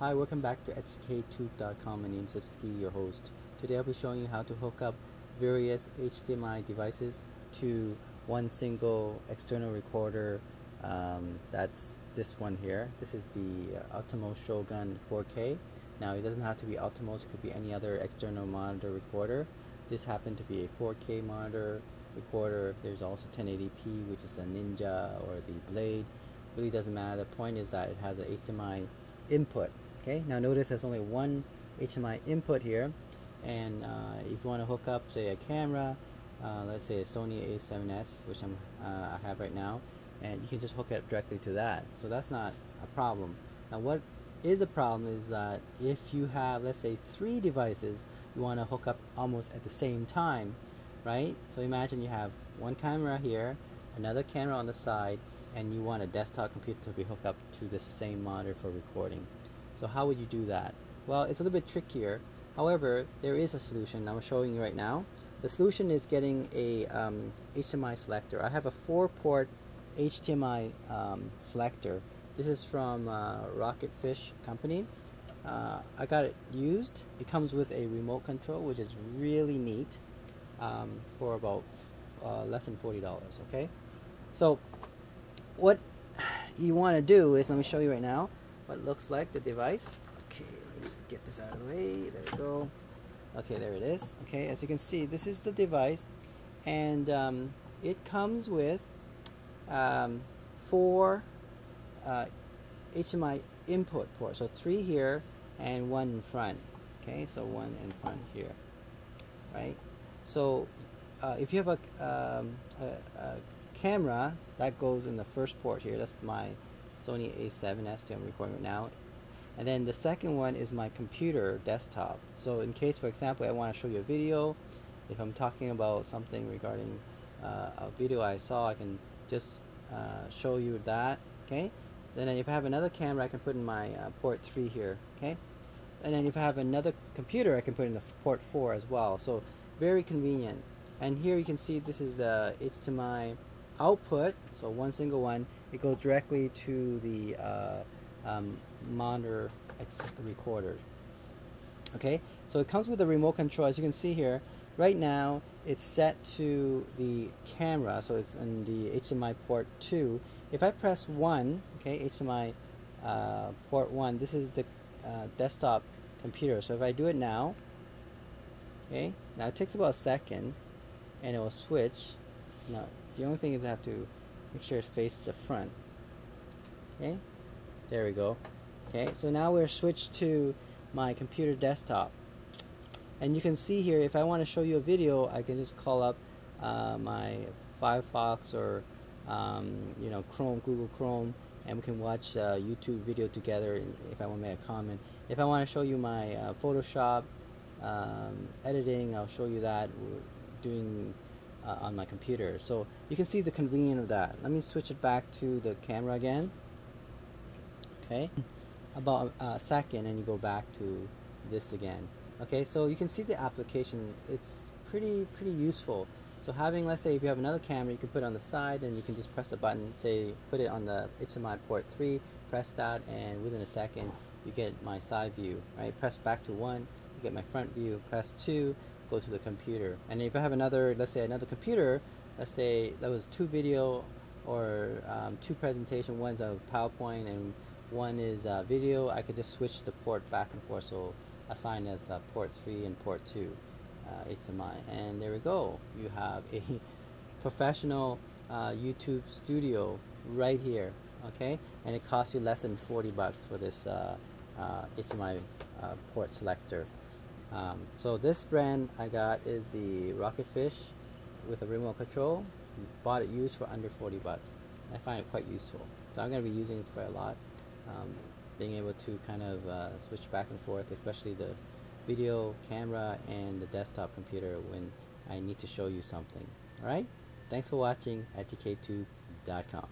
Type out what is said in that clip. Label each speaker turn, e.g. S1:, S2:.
S1: Hi, welcome back to EducateTube.com. My name is Sipski, your host. Today I'll be showing you how to hook up various HDMI devices to one single external recorder. Um, that's this one here. This is the Atomos Shogun 4K. Now it doesn't have to be Atomos, it could be any other external monitor recorder. This happened to be a 4K monitor recorder. There's also 1080p, which is a Ninja or the Blade. Really doesn't matter. The point is that it has an HDMI input. Okay. Now notice there's only one HDMI input here, and uh, if you want to hook up, say, a camera, uh, let's say a Sony a7S, which I'm, uh, I have right now, and you can just hook it up directly to that. So that's not a problem. Now what is a problem is that if you have, let's say, three devices you want to hook up almost at the same time, right? So imagine you have one camera here, another camera on the side, and you want a desktop computer to be hooked up to the same monitor for recording. So how would you do that? Well, it's a little bit trickier. However, there is a solution I'm showing you right now. The solution is getting a um, HDMI selector. I have a four-port HDMI um, selector. This is from uh, Rocketfish company. Uh, I got it used. It comes with a remote control, which is really neat um, for about uh, less than $40, okay? So what you want to do is, let me show you right now what looks like the device. Okay, let's get this out of the way. There we go. Okay, there it is. Okay, as you can see, this is the device, and um, it comes with um, four uh, HDMI input ports. So three here and one in front. Okay, so one in front here, right? So uh, if you have a, um, a, a, camera that goes in the first port here, that's my Sony a7S I'm recording right now. And then the second one is my computer desktop. So in case, for example, I want to show you a video, if I'm talking about something regarding uh, a video I saw, I can just uh, show you that. Okay. And then if I have another camera, I can put in my uh, port 3 here. Okay. And then if I have another computer, I can put in the port 4 as well. So very convenient. And here you can see this is the HDMI output. So one single one. It goes directly to the uh, um, monitor recorder. Okay. So it comes with a remote control. As you can see here, right now it's set to the camera. So it's in the HDMI port 2. If I press 1, okay, HDMI uh, port 1, this is the uh, desktop computer. So if I do it now, okay, now it takes about a second and it will switch. Now the only thing is I have to make sure it faces the front. Okay, there we go. Okay, so now we're switched to my computer desktop. And you can see here, if I want to show you a video, I can just call up uh, my Firefox or um, you know Chrome, Google Chrome, and we can watch a YouTube video together if I want to make a comment. If I want to show you my uh, Photoshop um, editing, I'll show you that We're doing uh, on my computer. So you can see the convenience of that. Let me switch it back to the camera again. Okay, about a second and you go back to this again. Okay, so you can see the application. It's pretty pretty useful. So having, let's say, if you have another camera, you can put it on the side and you can just press the button, say, put it on the HDMI port 3, press that, and within a second, you get my side view, right? Press back to 1, you get my front view, press 2, go to the computer. And if I have another, let's say, another computer, let's say that was two video or um, two presentation, one's a PowerPoint and one is video, I could just switch the port back and forth, so assign as uh, port 3 and port 2 uh, HDMI. And there we go. You have a professional uh, YouTube studio right here. Okay, and it costs you less than 40 bucks for this uh, uh, HDMI uh, port selector. Um, so this brand I got is the Rocketfish with a remote control. Bought it used for under 40 bucks. I find it quite useful. So I'm going to be using this quite a lot. Um, being able to kind of uh, switch back and forth, especially the video camera and the desktop computer when I need to show you something. Alright? Thanks for watching at EducateTube.com.